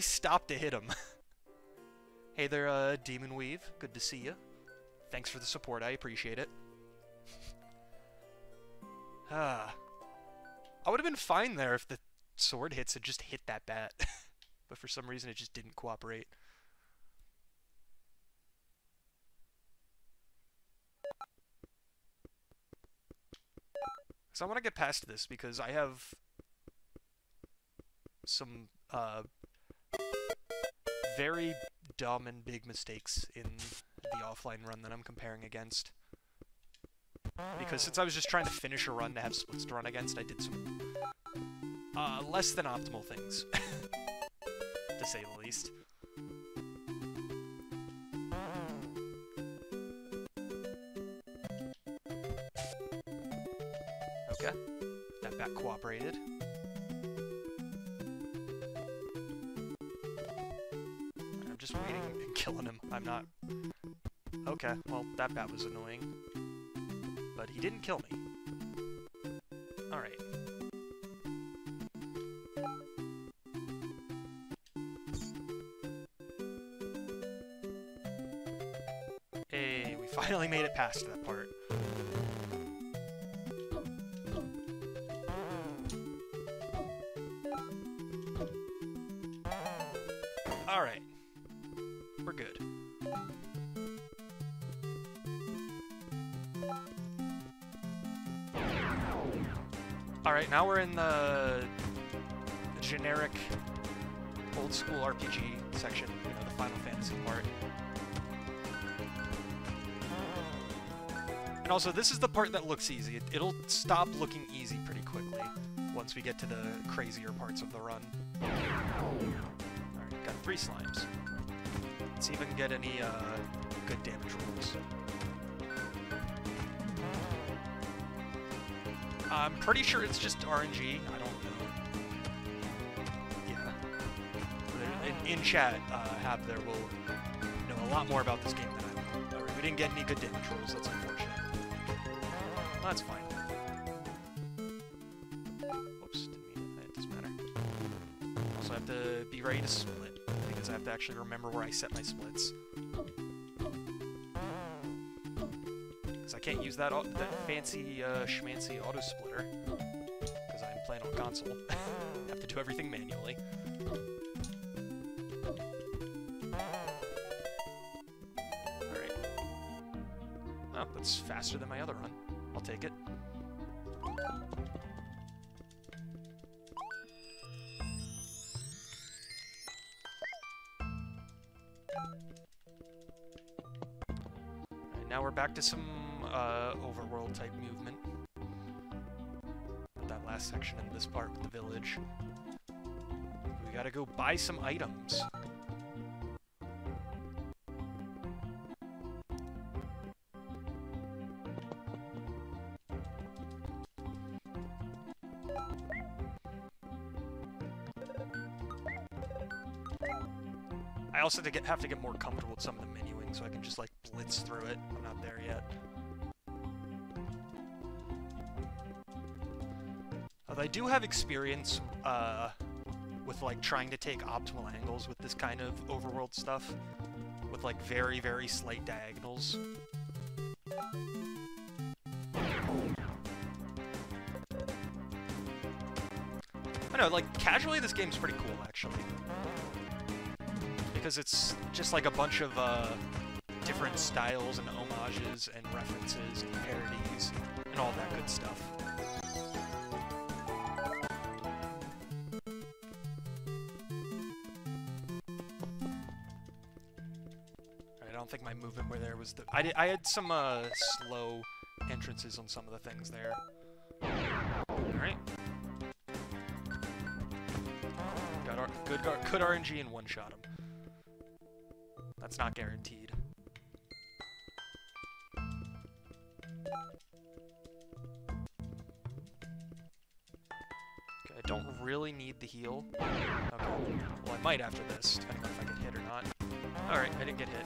stop to hit him. hey there, uh, Demon Weave. Good to see you. Thanks for the support. I appreciate it. Ah. I would have been fine there if the sword hits had just hit that bat. but for some reason it just didn't cooperate. So I want to get past this because I have some uh, very dumb and big mistakes in the offline run that I'm comparing against. Because since I was just trying to finish a run to have splits to run against, I did some uh, less than optimal things, to say the least. Okay, that bat cooperated. Killing him. I'm not... Okay, well, that bat was annoying. But he didn't kill me. Alright. Hey, we finally made it past that part. Now we're in the, generic old school RPG section, you know, the Final Fantasy part. And also, this is the part that looks easy. It, it'll stop looking easy pretty quickly once we get to the crazier parts of the run. Alright, got three slimes. Let's see if I can get any uh, good damage rolls. I'm pretty sure it's just RNG. I don't know. Yeah. In, in chat, uh, Hab there will know a lot more about this game than I. Alright, we didn't get any good damage rolls. That's unfortunate. That's fine. Whoops, didn't mean. It doesn't matter. Also, I have to be ready to split, because I have to actually remember where I set my splits. Can't use that, that fancy uh, schmancy auto splitter, because I'm playing on console. Have to do everything manually. Alright. Oh, that's faster than my other run. I'll take it. Now we're back to some uh, overworld type movement. That last section in this part with the village. We gotta go buy some items. I also have to get more comfortable with some of the menuing so I can just like blitz through it. I'm not there yet. Although I do have experience uh, with like trying to take optimal angles with this kind of overworld stuff, with like very very slight diagonals. I know, like casually this game's pretty cool actually because it's just like a bunch of uh, different styles and homages and references and parodies and all that good stuff. Was the... I, did, I had some uh, slow entrances on some of the things there. Alright. Got our, good, good RNG and one-shot him. That's not guaranteed. Okay, I don't really need the heal. Okay. Well, I might after this, depending on if I get hit or not. Alright, I didn't get hit.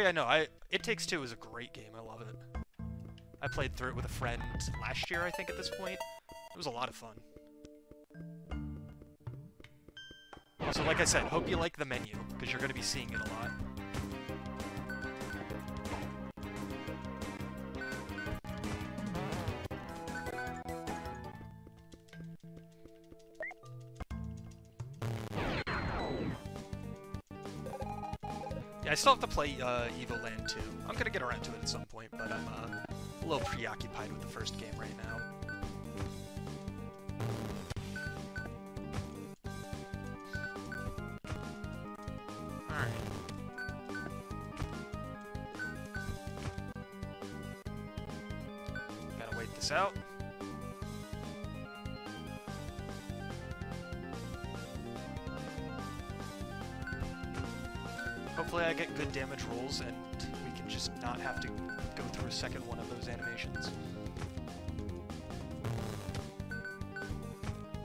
Oh yeah, no, I It Takes Two is a great game. I love it. I played through it with a friend last year, I think, at this point. It was a lot of fun. So like I said, hope you like the menu, because you're going to be seeing it a lot. Still have to play uh, Land 2. I'm gonna get around to it at some point, but I'm uh, a little preoccupied with the first game right now. Alright. Gotta wait this out. Hopefully I get good damage rolls and we can just not have to go through a second one of those animations.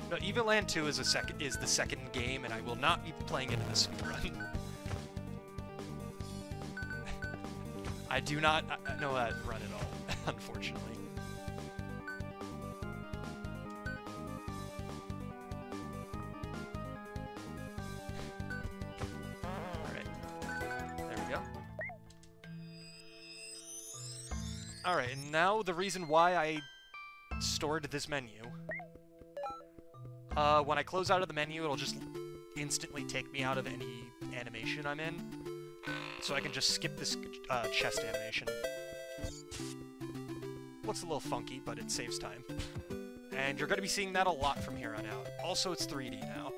No, Land 2 is a is the second game, and I will not be playing it in a speedrun. I do not know that run at all, unfortunately. Now the reason why I stored this menu. Uh, when I close out of the menu, it'll just instantly take me out of any animation I'm in. So I can just skip this uh, chest animation. Looks a little funky, but it saves time. And you're going to be seeing that a lot from here on out. Also, it's 3D now.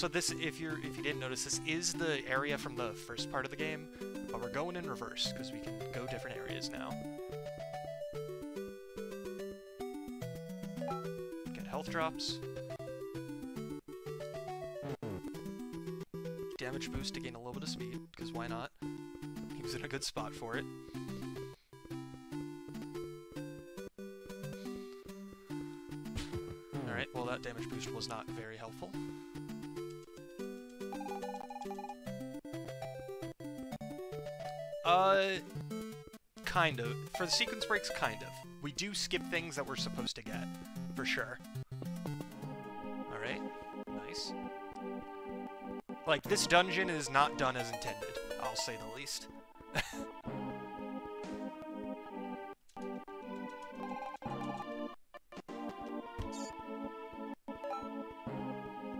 Also, this, if you're, if you didn't notice, this is the area from the first part of the game, but we're going in reverse, because we can go different areas now. Get health drops. Damage boost to gain a little bit of speed, because why not? He was in a good spot for it. Alright, well that damage boost was not very helpful. Uh, kind of. For the sequence breaks, kind of. We do skip things that we're supposed to get, for sure. Alright, nice. Like, this dungeon is not done as intended, I'll say the least.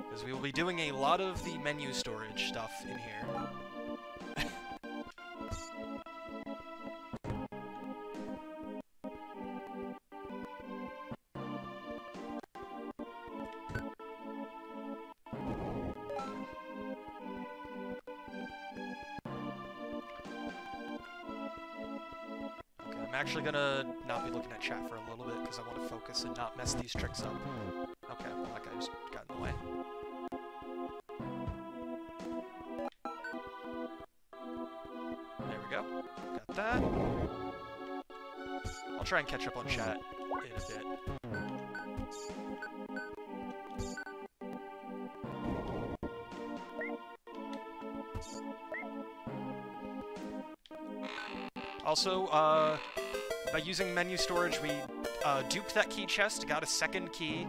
Because we will be doing a lot of the menu storage stuff in here. These tricks up. Okay, that guy just got in the way. There we go. Got that. I'll try and catch up on chat in a bit. Also, uh, by using menu storage, we uh, duped that key chest, got a second key,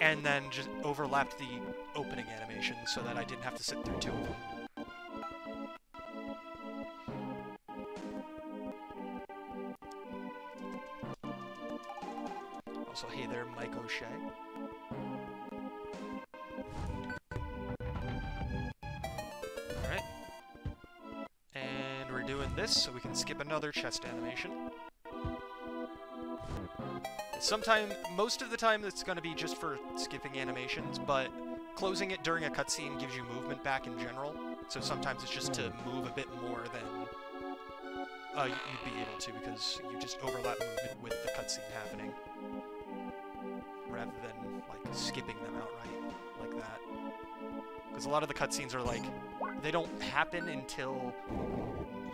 and then just overlapped the opening animation so that I didn't have to sit through two of them. Also, hey there, Mike O'Shea. Alright. And we're doing this so we can skip another chest animation. Sometime, most of the time it's going to be just for skipping animations, but closing it during a cutscene gives you movement back in general, so sometimes it's just to move a bit more than uh, you'd be able to because you just overlap movement with the cutscene happening rather than like skipping them outright like that. Because a lot of the cutscenes are like they don't happen until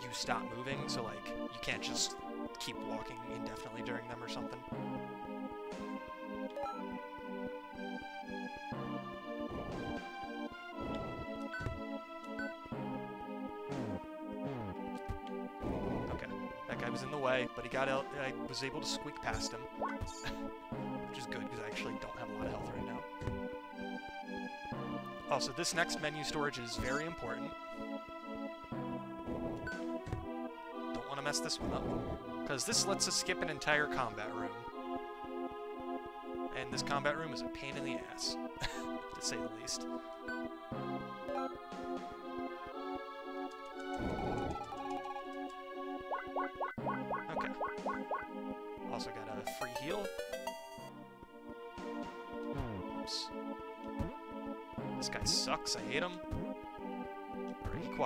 you stop moving, so like you can't just keep walking indefinitely during them or something. Got out. I was able to squeak past him, which is good because I actually don't have a lot of health right now. Also, this next menu storage is very important. Don't want to mess this one up. Because this lets us skip an entire combat room. And this combat room is a pain in the ass, to say the least.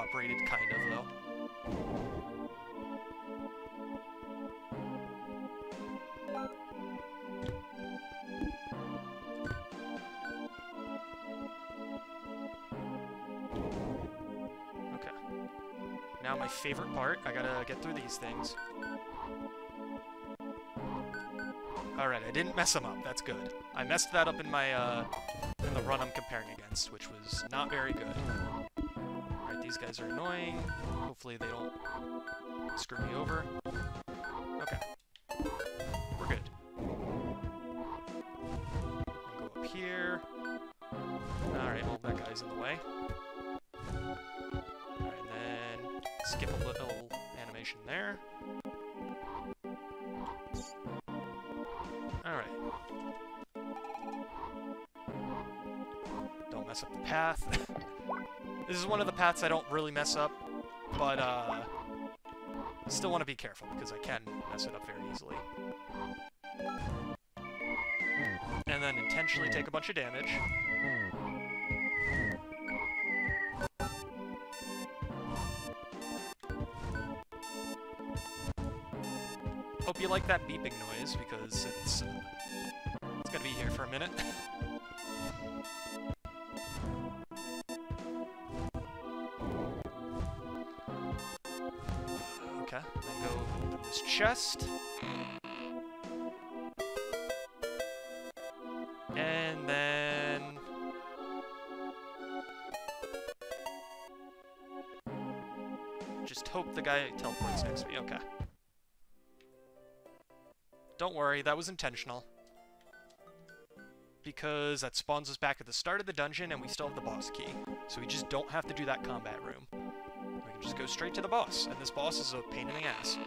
Cooperated, kind of, though. Okay. Now my favorite part, I gotta get through these things. Alright, I didn't mess them up, that's good. I messed that up in my, uh, in the run I'm comparing against, which was not very good. These guys are annoying. Hopefully they don't screw me over. One of the paths I don't really mess up, but uh, still want to be careful because I can mess it up very easily. And then intentionally take a bunch of damage. Hope you like that beeping noise because it's it's gonna be here for a minute. chest. And then just hope the guy teleports next to me. Okay. Don't worry, that was intentional. Because that spawns us back at the start of the dungeon and we still have the boss key. So we just don't have to do that combat room. We can just go straight to the boss, and this boss is a pain in the ass.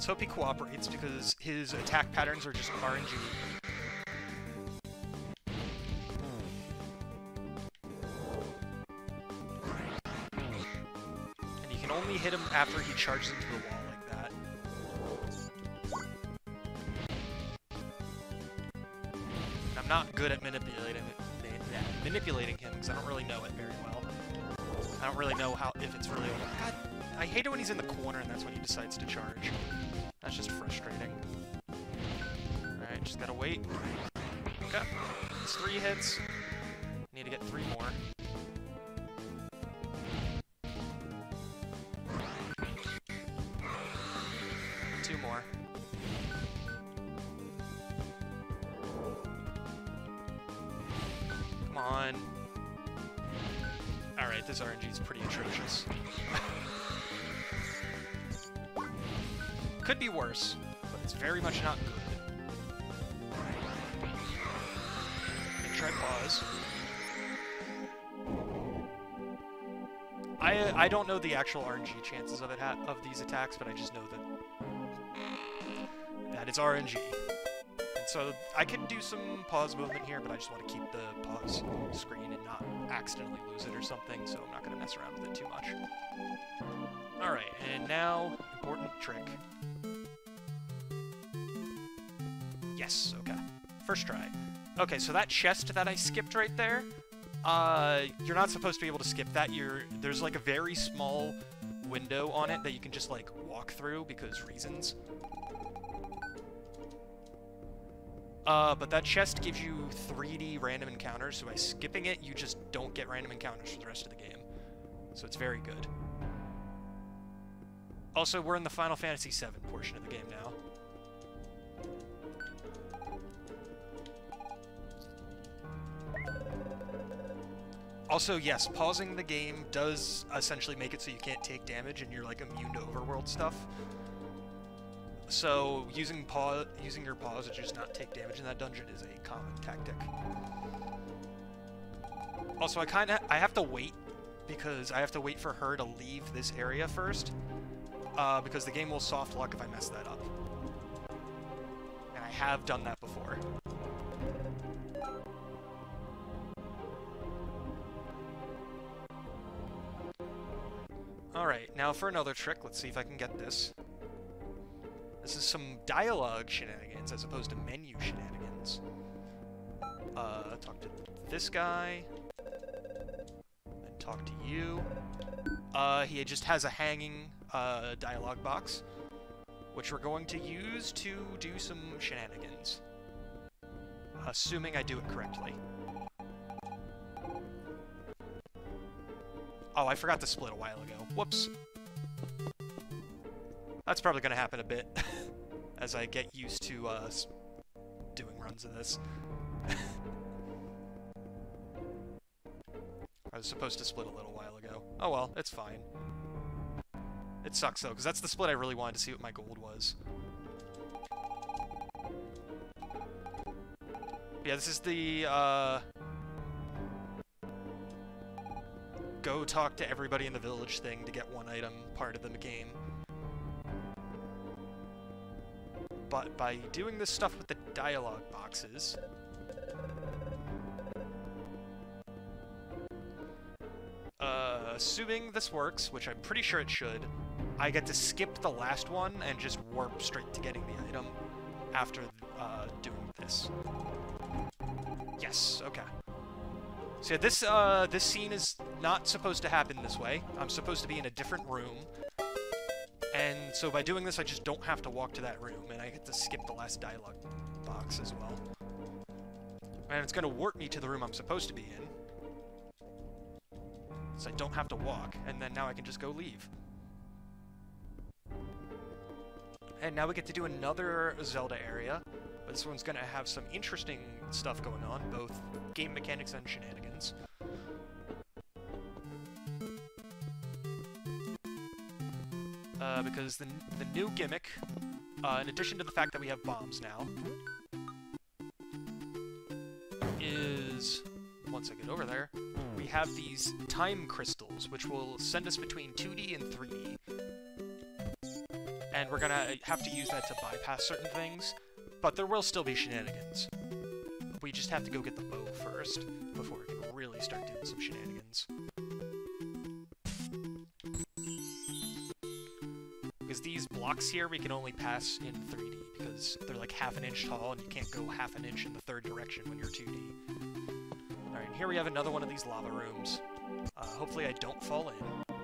Let's hope he cooperates because his attack patterns are just RNG. And you can only hit him after he charges into the wall like that. I'm not good at manipulating manipulating him because I don't really know it very well. I don't really know how if it's really. God, I hate it when he's in the corner and that's when he decides to charge. That's just frustrating. Alright, just gotta wait. Okay. It's three hits. Need to get three more. Two more. Come on. Alright, this RNG is pretty Could be worse, but it's very much not good. Okay, try pause. I I don't know the actual RNG chances of it of these attacks, but I just know that that it's RNG. And so I can do some pause movement here, but I just want to keep the pause screen and not accidentally lose it or something, so I'm not going to mess around with it too much. Alright, and now, important trick. Yes, okay. First try. Okay, so that chest that I skipped right there, Uh, you're not supposed to be able to skip that. You're there's like a very small window on it that you can just like walk through because reasons. Uh, but that chest gives you 3D random encounters, so by skipping it, you just don't get random encounters for the rest of the game. So it's very good. Also, we're in the Final Fantasy VII portion of the game now. Also, yes, pausing the game does essentially make it so you can't take damage and you're like immune to overworld stuff. So using pause, using your pause to just not take damage in that dungeon is a common tactic. Also, I kind of I have to wait because I have to wait for her to leave this area first, uh, because the game will soft lock if I mess that up. And I have done that now for another trick, let's see if I can get this. This is some dialogue shenanigans as opposed to menu shenanigans. Uh, talk to this guy. And talk to you. Uh, he just has a hanging, uh, dialogue box. Which we're going to use to do some shenanigans. Assuming I do it correctly. Oh, I forgot to split a while ago. Whoops. That's probably going to happen a bit as I get used to uh, doing runs of this. I was supposed to split a little while ago. Oh well, it's fine. It sucks though, because that's the split I really wanted to see what my gold was. Yeah, this is the, uh, go talk to everybody in the village thing to get one item part of the game. But by doing this stuff with the dialogue boxes... Uh, assuming this works, which I'm pretty sure it should, I get to skip the last one and just warp straight to getting the item after uh, doing this. Yes, okay. So yeah, this, uh, this scene is not supposed to happen this way. I'm supposed to be in a different room. And so by doing this, I just don't have to walk to that room, and I get to skip the last dialogue box as well. And it's going to warp me to the room I'm supposed to be in. So I don't have to walk, and then now I can just go leave. And now we get to do another Zelda area. But this one's going to have some interesting stuff going on, both game mechanics and shenanigans. Uh, because the, the new gimmick, uh, in addition to the fact that we have bombs now, is, once I get over there, we have these time crystals, which will send us between 2D and 3D. And we're gonna have to use that to bypass certain things, but there will still be shenanigans. We just have to go get the bow first, before we can really start doing some shenanigans. Blocks here we can only pass in 3D, because they're like half an inch tall, and you can't go half an inch in the third direction when you're 2D. Alright, here we have another one of these lava rooms. Uh, hopefully I don't fall in.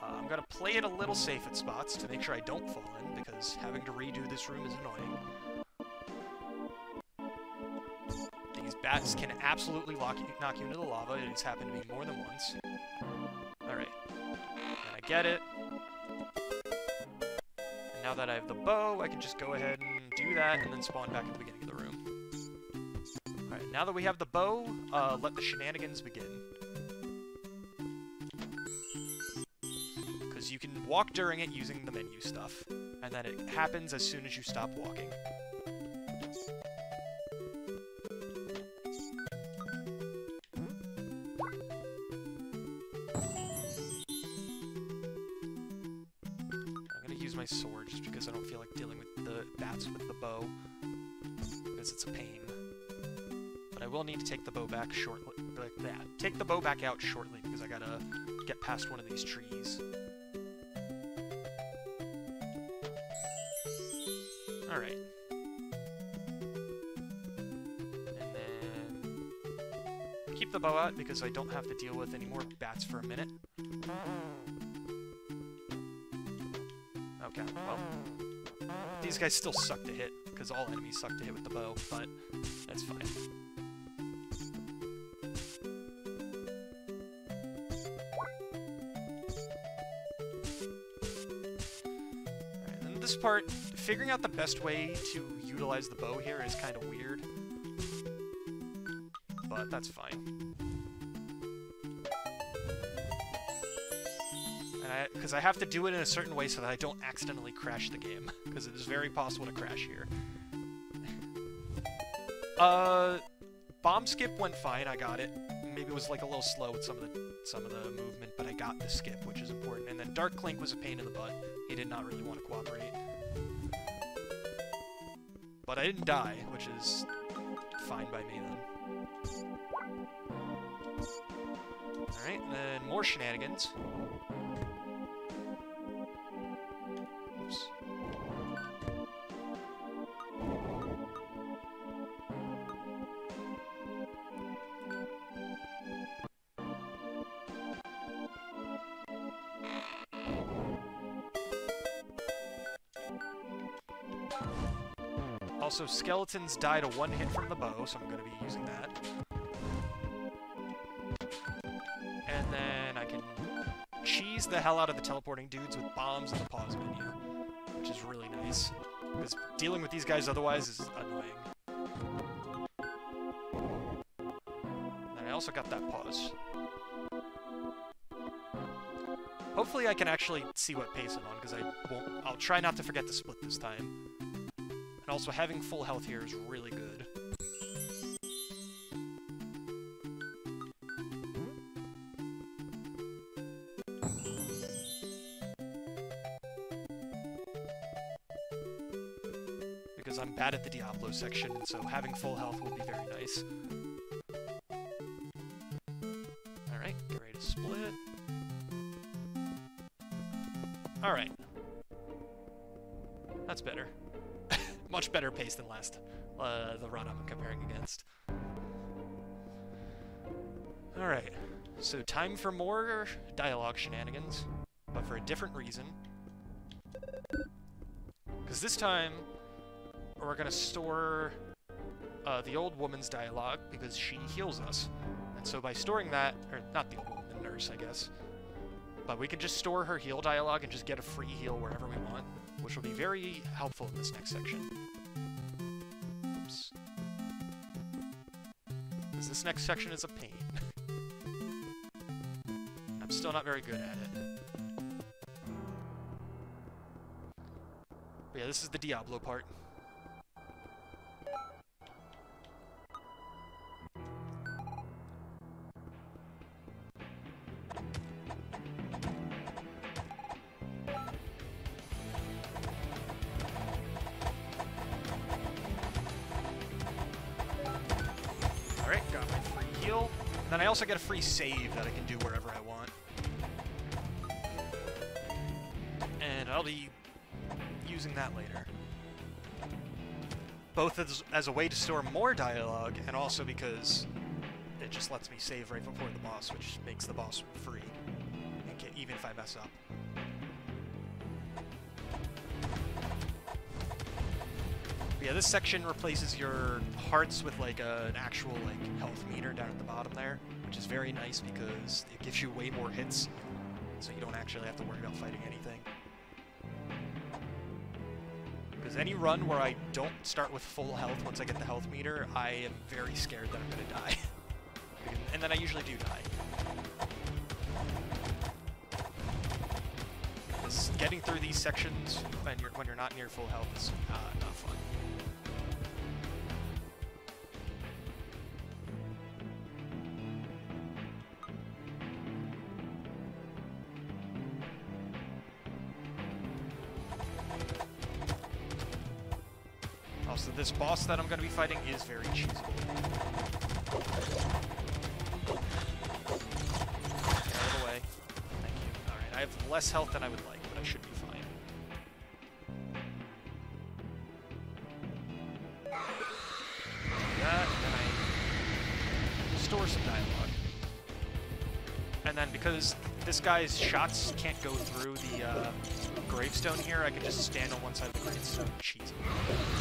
Uh, I'm gonna play it a little safe at spots to make sure I don't fall in, because having to redo this room is annoying. These bats can absolutely lock you, knock you into the lava. It has happened to me more than once. Alright. And I get it. That I have the bow, I can just go ahead and do that, and then spawn back at the beginning of the room. Alright, now that we have the bow, uh, let the shenanigans begin. Because you can walk during it using the menu stuff, and then it happens as soon as you stop walking. Back shortly. Like that. Take the bow back out shortly because I gotta get past one of these trees. Alright. And then... Keep the bow out because I don't have to deal with any more bats for a minute. Okay, well, these guys still suck to hit, because all enemies suck to hit with the bow, but that's fine. Part, figuring out the best way to utilize the bow here is kind of weird. But that's fine. Because I, I have to do it in a certain way so that I don't accidentally crash the game, because it is very possible to crash here. uh, bomb skip went fine, I got it. Maybe it was like a little slow with some of the some of the movement, but I got the skip, which is important. And then Dark Clink was a pain in the butt. He did not really want to cooperate. I didn't die, which is fine by me then. Alright, then more shenanigans. Also, skeletons die to one hit from the bow, so I'm going to be using that. And then I can cheese the hell out of the teleporting dudes with bombs in the pause menu, which is really nice. Because dealing with these guys otherwise is annoying. And I also got that pause. Hopefully I can actually see what pace I'm on, because I won't... I'll try not to forget to split this time. And also, having full health here is really good. Because I'm bad at the Diablo section, so having full health will be very nice. Better pace than last, uh, the run I'm comparing against. Alright, so time for more dialogue shenanigans, but for a different reason. Because this time, we're going to store uh, the old woman's dialogue, because she heals us. And so by storing that, or not the old woman, the nurse, I guess, but we can just store her heal dialogue and just get a free heal wherever we want which will be very helpful in this next section. This next section is a pain. I'm still not very good at it. But yeah, this is the Diablo part. Then I also get a free save that I can do wherever I want. And I'll be using that later. Both as, as a way to store more dialogue, and also because it just lets me save right before the boss, which makes the boss free, even if I mess up. But yeah, this section replaces your hearts with like a, an actual like health meter down at the bottom there, which is very nice because it gives you way more hits, so you don't actually have to worry about fighting anything. Because any run where I don't start with full health once I get the health meter, I am very scared that I'm going to die. and then I usually do die. getting through these sections when you're, when you're not near full health is uh, not fun. Boss that I'm going to be fighting is very cheesy. Get out way. Thank you. Alright, I have less health than I would like. But I should be fine. That, and then I store some dialogue. And then because this guy's shots can't go through the uh, gravestone here, I can just stand on one side of the gravestone and cheese him.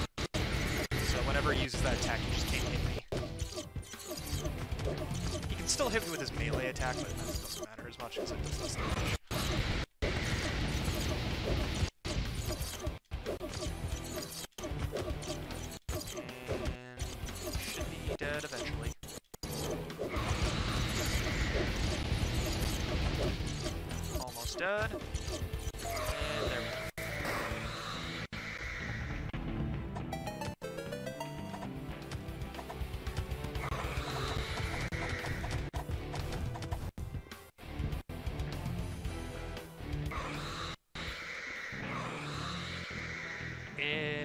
Uses that attack, he just can't hit me. He can still hit me with his melee attack, but it doesn't matter as much because it does less damage. Dead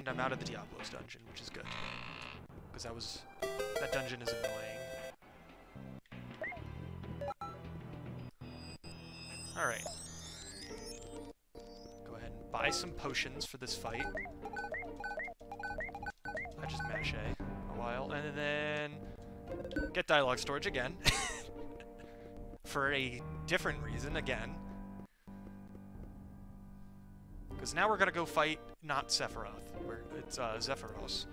And I'm out of the Diablos dungeon, which is good. Because that was... That dungeon is annoying. Alright. Go ahead and buy some potions for this fight. I just mash A a while, and then get dialogue storage again. for a different reason, again. Because now we're gonna go fight not Sephiroth, uh, Zephyros.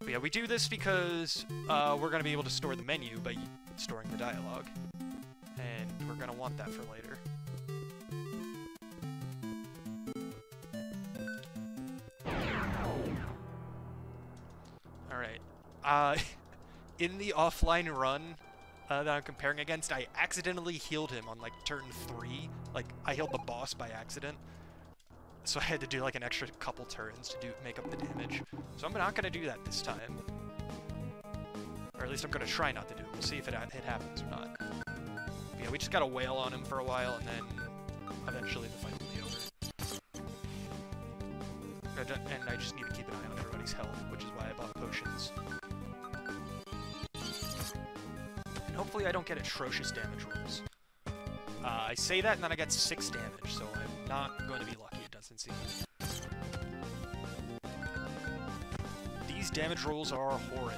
But yeah, we do this because uh, we're gonna be able to store the menu by storing the dialogue. And we're gonna want that for later. Alright. Uh, in the offline run uh, that I'm comparing against, I accidentally healed him on like turn 3. Like, I healed the boss by accident. So I had to do like an extra couple turns to do make up the damage. So I'm not gonna do that this time. Or at least I'm gonna try not to do it. We'll see if it, it happens or not. But yeah, we just gotta wail on him for a while and then eventually the fight will be over. And I just need to keep an eye on everybody's health, which is why I bought potions. And hopefully I don't get atrocious damage rolls. Uh, I say that and then I get 6 damage, so I'm not going to be lucky, These damage rolls are horrid.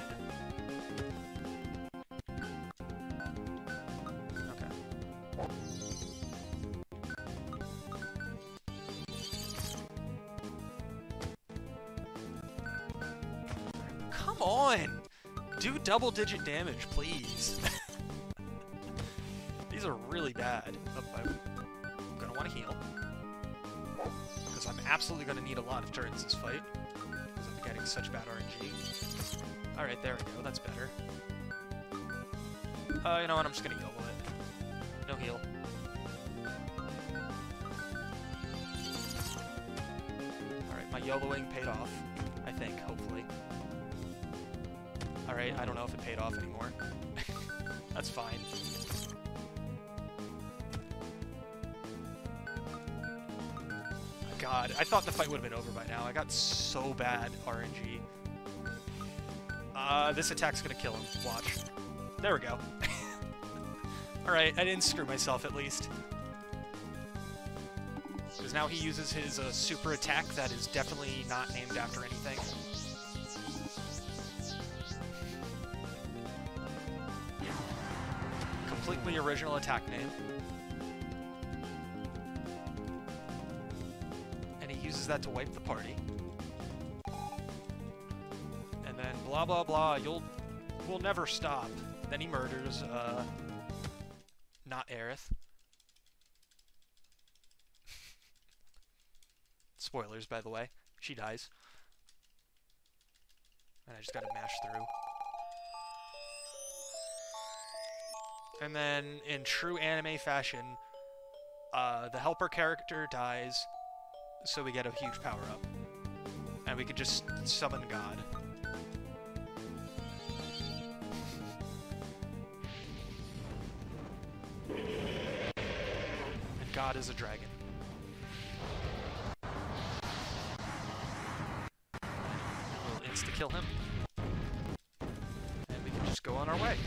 Come on! Do double digit damage, please. These are really bad. Oh, I'm gonna want to heal. Because I'm absolutely gonna need a lot of turns in this fight. Such bad RNG. Alright, there we go. That's better. Uh, you know what? I'm just gonna YOLO it. No heal. Alright, my YOLOing paid off. I think, hopefully. Alright, I don't know if it paid off anymore. That's fine. God, I thought the fight would have been over. I got so bad RNG. Uh, this attack's gonna kill him. Watch. There we go. Alright, I didn't screw myself at least. Because now he uses his uh, super attack that is definitely not named after anything. Completely original attack name. Uses that to wipe the party. And then blah blah blah, you'll we'll never stop. Then he murders uh not Aerith. Spoilers, by the way. She dies. And I just gotta mash through. And then, in true anime fashion, uh, the helper character dies, so we get a huge power-up. And we can just summon God. And God is a dragon. And we'll insta-kill him. And we can just go on our way.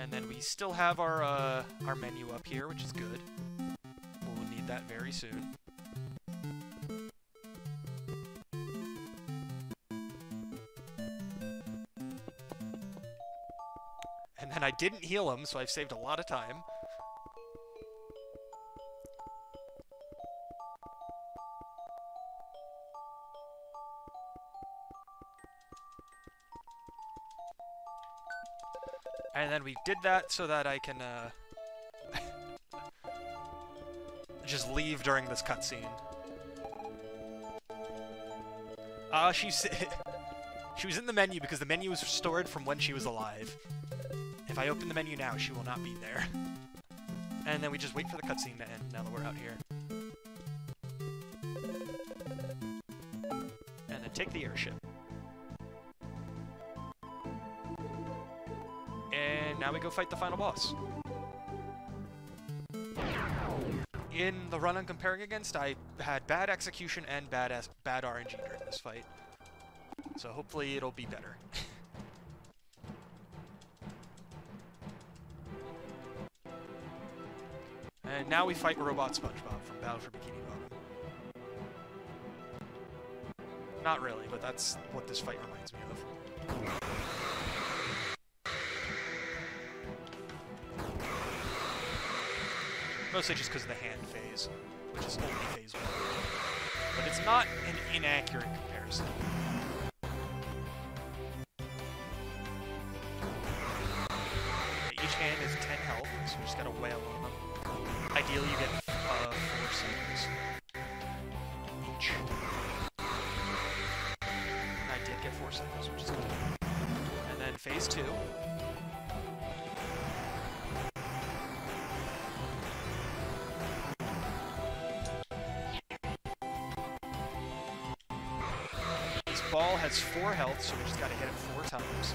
And then we still have our, uh, our menu up here, which is good. We'll need that very soon. And then I didn't heal him, so I've saved a lot of time. And we did that so that I can, uh, just leave during this cutscene. Uh, she's... she was in the menu because the menu was restored from when she was alive. If I open the menu now, she will not be there. And then we just wait for the cutscene to end now that we're out here. And then take the airship. Now we go fight the final boss. In the run I'm comparing against, I had bad execution and bad bad RNG during this fight. So hopefully it'll be better. and now we fight Robot SpongeBob from Battle for Bikini Bottom. Not really, but that's what this fight reminds me of. Mostly just because of the hand phase, which is only phase one. But it's not an inaccurate comparison. Ball has four health, so we just gotta hit it four times.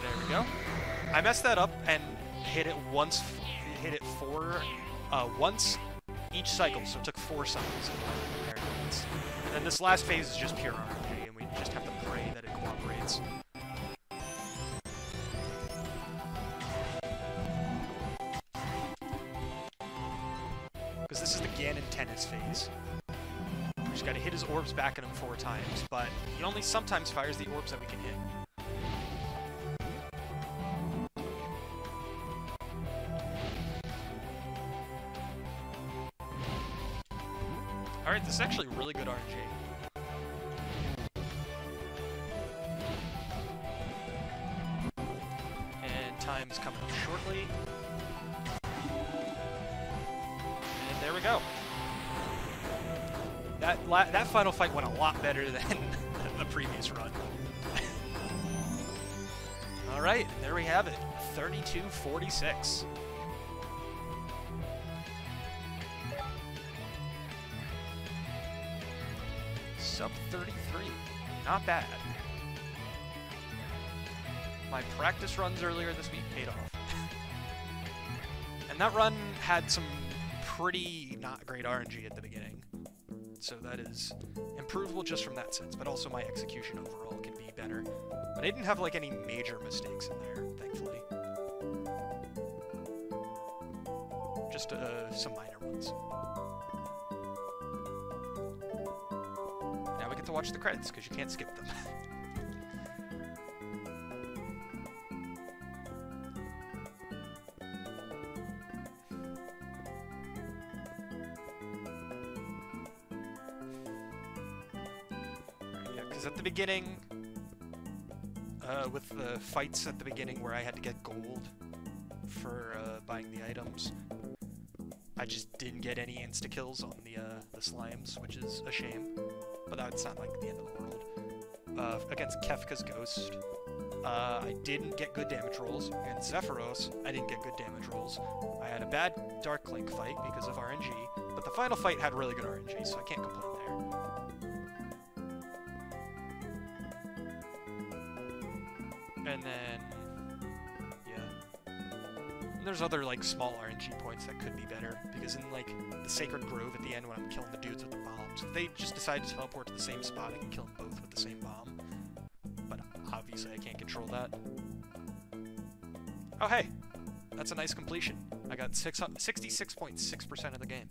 There we go. I messed that up and hit it once, hit it four, uh, once each cycle, so it took four cycles. And then this last phase is just pure RNG, four times, but he only sometimes fires the orbs that we can hit. Alright, this is actually really good RNG. And time's coming up shortly. And there we go. That that final fight went a lot better than the previous run. All right, there we have it. 32-46. Sub 33. Not bad. My practice runs earlier this week paid off. and that run had some pretty not great RNG at the. So that is improvable just from that sense, but also my execution overall can be better. But I didn't have like any major mistakes in there, thankfully. Just uh, some minor ones. Now we get to watch the credits, because you can't skip them. at the beginning, uh, with the fights at the beginning where I had to get gold for uh, buying the items, I just didn't get any insta-kills on the, uh, the slimes, which is a shame. But that's not, like, the end of the world. Uh, against Kefka's Ghost, uh, I didn't get good damage rolls. Against Zephyros, I didn't get good damage rolls. I had a bad Dark Link fight because of RNG, but the final fight had really good RNG, so I can't complain there's other, like, small RNG points that could be better, because in, like, the Sacred Grove at the end when I'm killing the dudes with the bombs, if they just decide to teleport to the same spot, I can kill them both with the same bomb. But obviously I can't control that. Oh, hey! That's a nice completion. I got 66.6% of the game.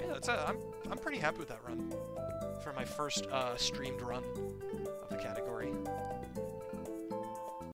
Yeah, that's a, I'm I'm pretty happy with that run for my first uh, streamed run of the category.